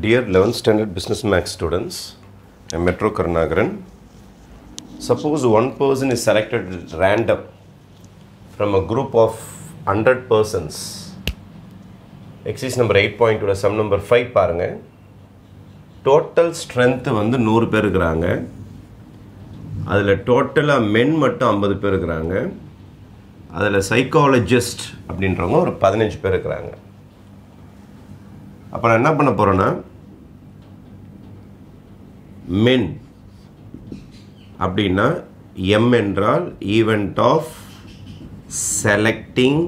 Dear 11th standard business max students, I'm Metro Karnagaran. Suppose one person is selected at random from a group of 100 persons. Exercise number 8.2 sum number 5 பாருங்க total strength வந்து நூறு பேர் இருக்கிறாங்க அதில் டோட்டலாக மென் மட்டும் ஐம்பது பேர் இருக்கிறாங்க அதில் சைக்காலஜிஸ்ட் அப்படின்றவங்க ஒரு பதினஞ்சு பேர் இருக்கிறாங்க அப்போ நான் என்ன பண்ண போகிறேன்னா மென் அப்படின்னா எம் என்றால் event of selecting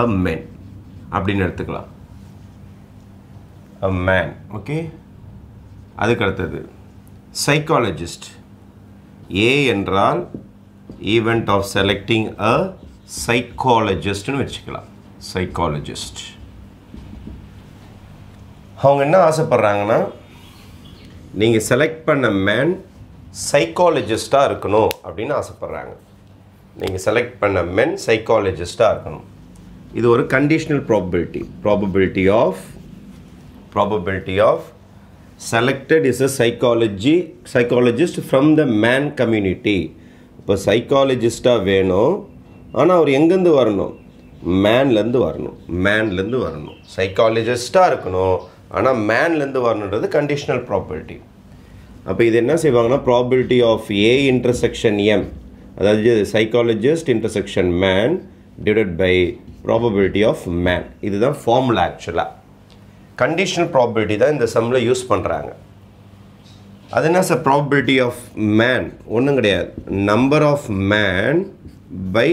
a men அப்படின்னு எடுத்துக்கலாம். அ மேன் ஓகே அதுக்கு அடுத்தது சைக்காலஜிஸ்ட் ஏ என்றால் ஈவெண்ட் ஆஃப் செலக்டிங் அ சைக்காலஜிஸ்ட்னு வச்சுக்கலாம். சைக்காலஜிஸ்ட் அவங்க என்ன ஆசைப்பட்றாங்கன்னா நீங்கள் செலக்ட் பண்ண மேன் சைக்காலஜிஸ்டாக இருக்கணும் அப்படின்னு ஆசைப்பட்றாங்க. நீங்கள் செலக்ட் பண்ண மென் சைக்காலஜிஸ்டாக இருக்கணும். இது ஒரு conditional probability probability of probability of selected is a psychology psychologist from the man community இப்போ சைக்காலஜிஸ்டாக வேணும். ஆனால் அவர் எங்கேருந்து வரணும்? மேன்லேருந்து வரணும். மேன்லேருந்து வரணும். சைக்காலஜிஸ்டாக இருக்கணும். ஆனால் மேன்லேருந்து வரணுன்றது கண்டிஷனல் ப்ராப்பர்ட்டி அப்போ இது என்ன செய்வாங்கன்னா probability of A intersection M அதாவது psychologist intersection man divide by probability of man இதுதான் ஃபார்முலா ஆக்சுவலாக கண்டிஷனல் ப்ராபிலிட்டி தான் இந்த சம்மில் யூஸ் பண்ணுறாங்க அது என்ன சார் ப்ராபிலிட்டி ஆஃப் மேன் ஒன்றும் கிடையாது. Number of man by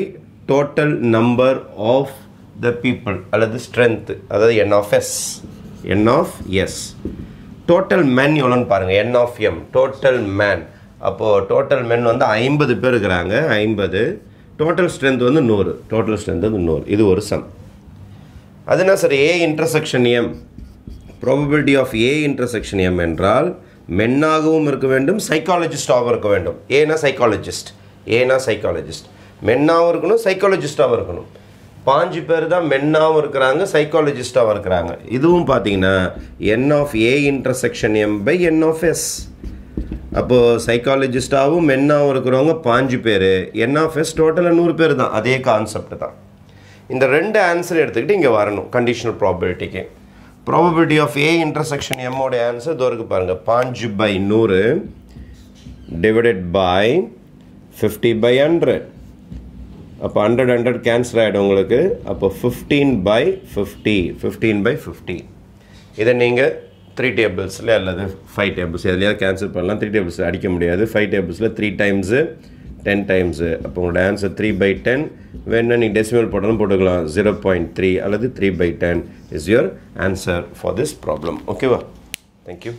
total number of the people அல்லது ஸ்ட்ரென்த்து அதாவது N of S N of S total man எவ்வளோன்னு பாருங்கள் N of M total man அப்போது டோட்டல் மென் வந்து ஐம்பது பேர் இருக்கிறாங்க ஐம்பது. டோட்டல் ஸ்ட்ரென்த் வந்து நூறு. டோட்டல் ஸ்ட்ரென்த் வந்து நூறு. இது ஒரு சம் அது என்ன sir A intersection M probability of A intersection M என்றால் மென்னாகவும் இருக்க வேண்டும் சைக்காலஜிஸ்டாகவும் இருக்க வேண்டும். ஏனா சைக்காலஜிஸ்ட் ஏனா சைக்காலஜிஸ்ட் மென்னாகவும் இருக்கணும் சைக்காலஜிஸ்டாகவும் இருக்கணும். பாஞ்சு பேர் தான் மென்னாகவும் இருக்கிறாங்க சைக்காலஜிஸ்டாகவும் இருக்கிறாங்க. இதுவும் பார்த்தீங்கன்னா N of A intersection M by N of S அப்போது சைக்காலஜிஸ்டாகவும் மென்னாகவும் இருக்கிறவங்க பாஞ்சு பேர் என் ஆஃப் எஸ் டோட்டலாக நூறு பேர் தான். அதே கான்செப்ட் தான். இந்த ரெண்டு ஆன்சர் எடுத்துக்கிட்டு இங்கே வரணும் கண்டிஷனல் ப்ராபபிலிட்டிக்கு ப்ராபபிலிட்டி ஆஃப் ஏ இன்டர்செக்ஷன் எம்மோடைய ஆன்சர் இதோ பாருங்கள் பாஞ்சு பை நூறு divided by fifty by hundred அப்போ ஹண்ட்ரட் ஹண்ட்ரட் கேன்சல் ஆகிடும் உங்களுக்கு. அப்போ fifteen by fifty fifteen by fifty இதை நீங்கள் த்ரீ டேபிள்ஸில் அல்லது ஃபைவ் டேபிள்ஸ் எதுலையாவது கேன்சல் பண்ணலாம். த்ரீ டேபிள்ஸ் அடிக்க முடியாது. ஃபைவ் டேபிள்ஸில் த்ரீ டைம்ஸு டென் டைம்ஸு அப்போ உங்களோட ஆன்சர் த்ரீ பை டென் வேணால் நீங்கள் டெசிமல் போட்டாலும் போட்டுக்கலாம். ஜீரோ பாயிண்ட் த்ரீ அல்லது three by ten is your answer for this problem ஓகேவா தேங்க்யூ